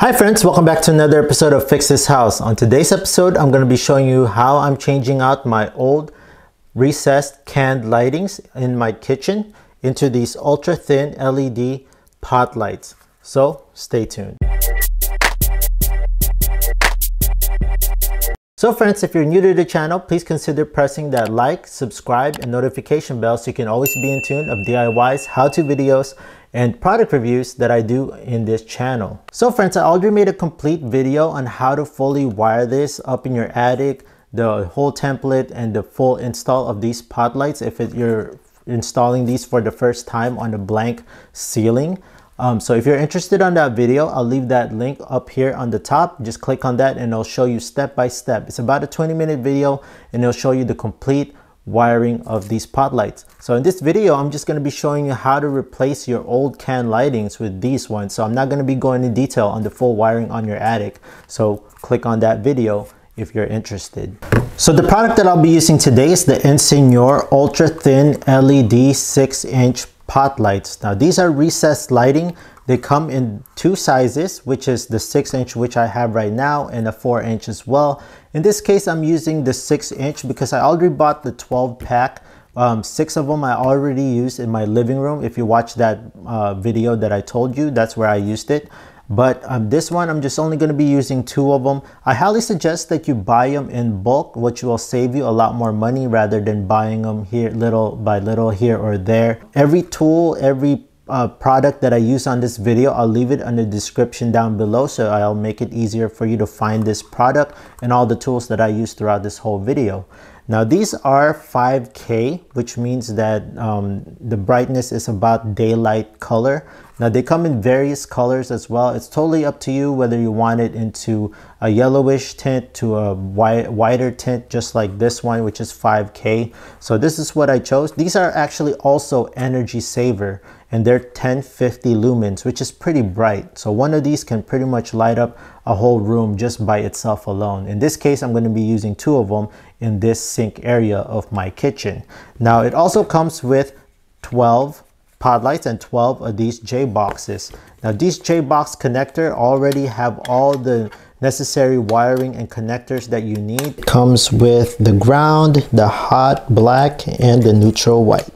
Hi friends, welcome back to another episode of Fix This House. On today's episode, I'm going to be showing you how I'm changing out my old recessed canned lightings in my kitchen into these ultra thin LED pot lights. So stay tuned. So friends, if you're new to the channel, please consider pressing that like, subscribe, and notification bell so you can always be in tune of DIYs, how-to videos, and product reviews that I do in this channel. So friends, I already made a complete video on how to fully wire this up in your attic, the whole template and the full install of these pot lights if it, you're installing these for the first time on a blank ceiling. Um, so if you're interested on that video, I'll leave that link up here on the top. Just click on that and it'll show you step by step. It's about a 20 minute video and it'll show you the complete wiring of these pot lights. So in this video, I'm just going to be showing you how to replace your old can lightings with these ones. So I'm not going to be going in detail on the full wiring on your attic. So click on that video if you're interested. So the product that I'll be using today is the Insigneur Ultra Thin LED 6 inch pot lights. Now these are recessed lighting. They come in two sizes, which is the six inch, which I have right now, and a four inch as well. In this case, I'm using the six inch because I already bought the 12 pack. Um, six of them I already used in my living room. If you watch that uh, video that I told you, that's where I used it. But um, this one, I'm just only going to be using two of them. I highly suggest that you buy them in bulk, which will save you a lot more money rather than buying them here little by little here or there. Every tool, every uh, product that I use on this video, I'll leave it in the description down below so I'll make it easier for you to find this product and all the tools that I use throughout this whole video. Now these are 5K, which means that um, the brightness is about daylight color. Now they come in various colors as well. It's totally up to you whether you want it into a yellowish tint to a white, whiter tint, just like this one, which is 5K. So this is what I chose. These are actually also energy saver and they're 1050 lumens, which is pretty bright. So one of these can pretty much light up a whole room just by itself alone. In this case, I'm going to be using two of them in this sink area of my kitchen. Now it also comes with 12 pot lights and 12 of these J boxes. Now these J box connector already have all the necessary wiring and connectors that you need. Comes with the ground, the hot black, and the neutral white.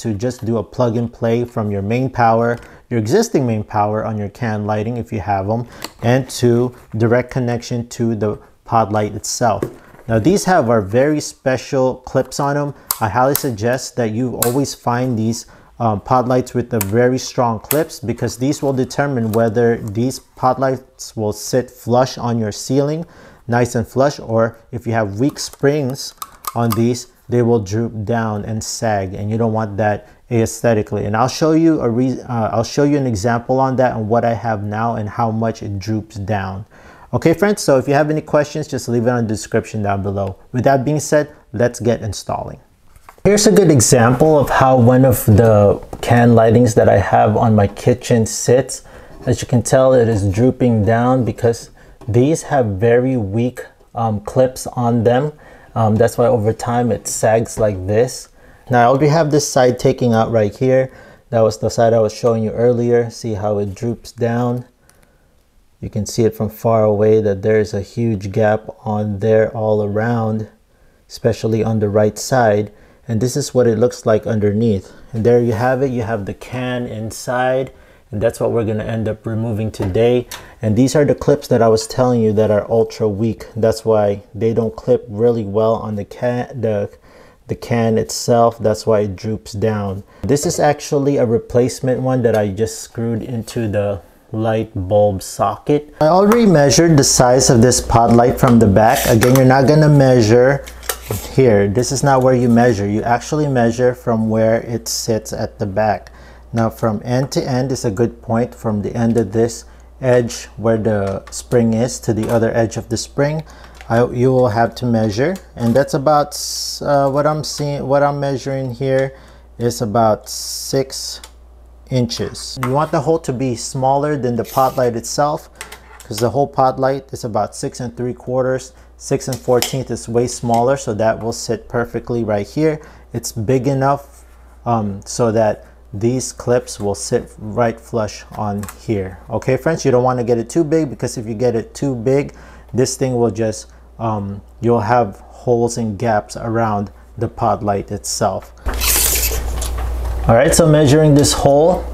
To just do a plug and play from your main power, your existing main power on your can lighting if you have them, and to direct connection to the pot light itself. Now these have our very special clips on them. I highly suggest that you always find these um, pot lights with the very strong clips because these will determine whether these pot lights will sit flush on your ceiling, nice and flush, or if you have weak springs on these, they will droop down and sag and you don't want that aesthetically. And I'll show you a re uh, I'll show you an example on that and what I have now and how much it droops down. Okay friends, so if you have any questions, just leave it in the description down below. With that being said, let's get installing. Here's a good example of how one of the can lightings that I have on my kitchen sits. As you can tell, it is drooping down because these have very weak um, clips on them. Um, that's why over time it sags like this. Now I already have this side taking out right here. That was the side I was showing you earlier. See how it droops down. You can see it from far away that there's a huge gap on there all around, especially on the right side. And this is what it looks like underneath. And there you have it. You have the can inside. And that's what we're going to end up removing today. And these are the clips that I was telling you that are ultra weak. That's why they don't clip really well on the can, the, the can itself. That's why it droops down. This is actually a replacement one that I just screwed into the light bulb socket. I already measured the size of this pot light from the back. Again, you're not gonna measure here. This is not where you measure. You actually measure from where it sits at the back. Now from end to end is a good point from the end of this edge where the spring is to the other edge of the spring. I, you will have to measure and that's about uh, what I'm seeing what I'm measuring here is about six inches. You want the hole to be smaller than the pot light itself because the whole pot light is about six and three quarters. Six and 14th is way smaller, so that will sit perfectly right here. It's big enough um, so that these clips will sit right flush on here. Okay friends you don't want to get it too big because if you get it too big this thing will just um, you'll have holes and gaps around the pot light itself. All right so measuring this hole.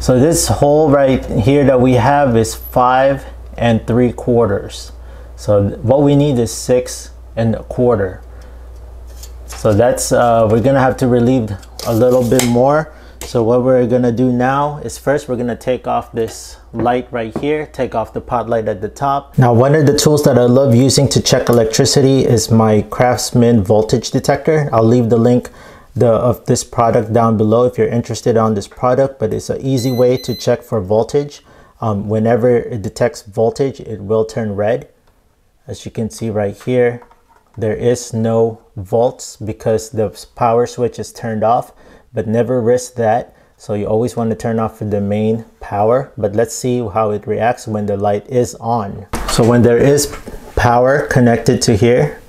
So this hole right here that we have is five and three quarters. So what we need is six and a quarter. So that's uh, we're gonna have to relieve a little bit more. So what we're gonna do now is first we're gonna take off this light right here take off the pot light at the top. Now one of the tools that I love using to check electricity is my Craftsman voltage detector. I'll leave the link the, of this product down below if you're interested on this product but it's an easy way to check for voltage. Um, whenever it detects voltage it will turn red. As you can see right here there is no volts because the power switch is turned off but never risk that. So you always want to turn off the main power but let's see how it reacts when the light is on. So when there is power connected to here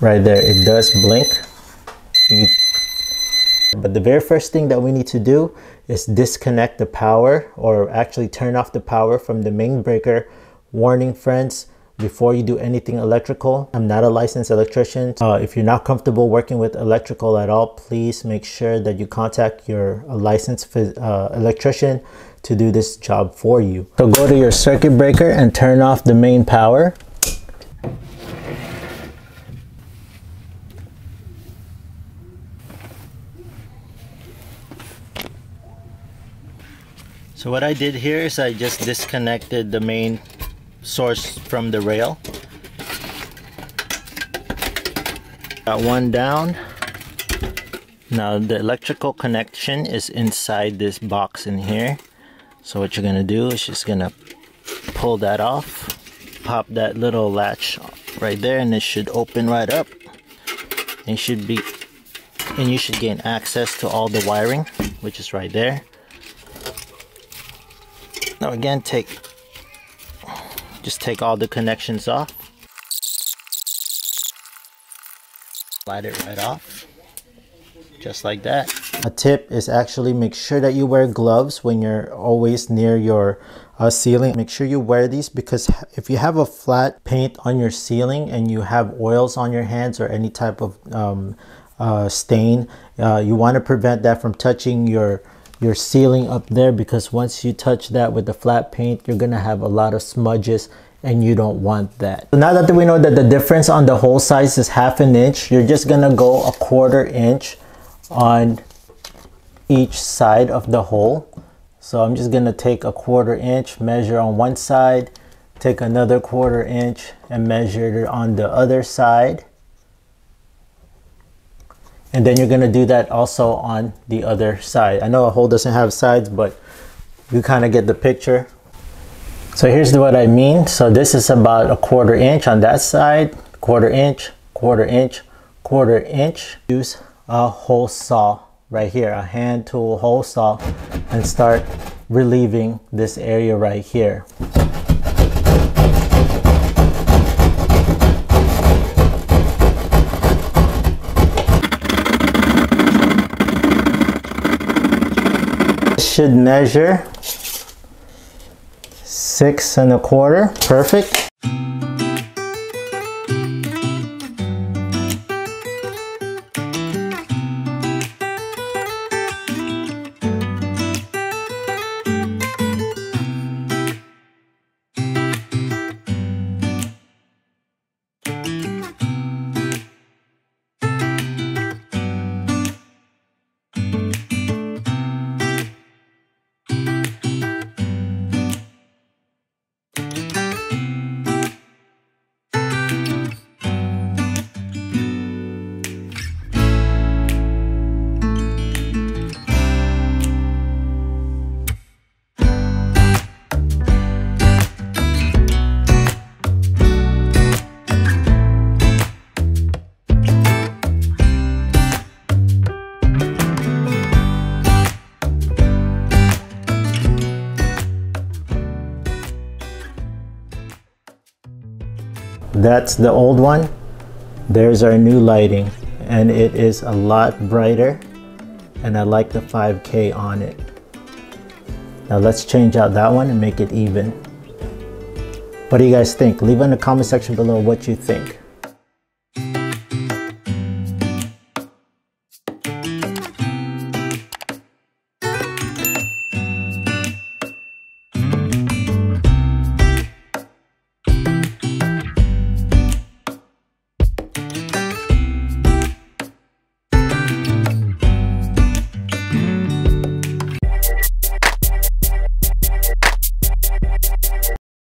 right there it does blink. But the very first thing that we need to do is disconnect the power or actually turn off the power from the main breaker. Warning friends before you do anything electrical. I'm not a licensed electrician. Uh, if you're not comfortable working with electrical at all, please make sure that you contact your licensed uh, electrician to do this job for you. So go to your circuit breaker and turn off the main power. So what I did here is I just disconnected the main source from the rail. Got one down. Now the electrical connection is inside this box in here. So what you're gonna do is just gonna pull that off, pop that little latch right there and it should open right up. And should be and you should gain access to all the wiring, which is right there. Now again, take just take all the connections off. Slide it right off. Just like that. A tip is actually make sure that you wear gloves when you're always near your uh, ceiling. Make sure you wear these because if you have a flat paint on your ceiling and you have oils on your hands or any type of um, uh, stain, uh, you want to prevent that from touching your your ceiling up there because once you touch that with the flat paint you're gonna have a lot of smudges and you don't want that. So now that we know that the difference on the hole size is half an inch, you're just gonna go a quarter inch on each side of the hole. So I'm just gonna take a quarter inch, measure on one side, take another quarter inch and measure it on the other side. And then you're gonna do that also on the other side. I know a hole doesn't have sides, but you kind of get the picture. So here's what I mean. So this is about a quarter inch on that side, quarter inch, quarter inch, quarter inch. Use a hole saw right here, a hand tool hole saw and start relieving this area right here. Should measure six and a quarter, perfect. That's the old one there's our new lighting and it is a lot brighter and I like the 5K on it. Now let's change out that one and make it even. What do you guys think? Leave in the comment section below what you think.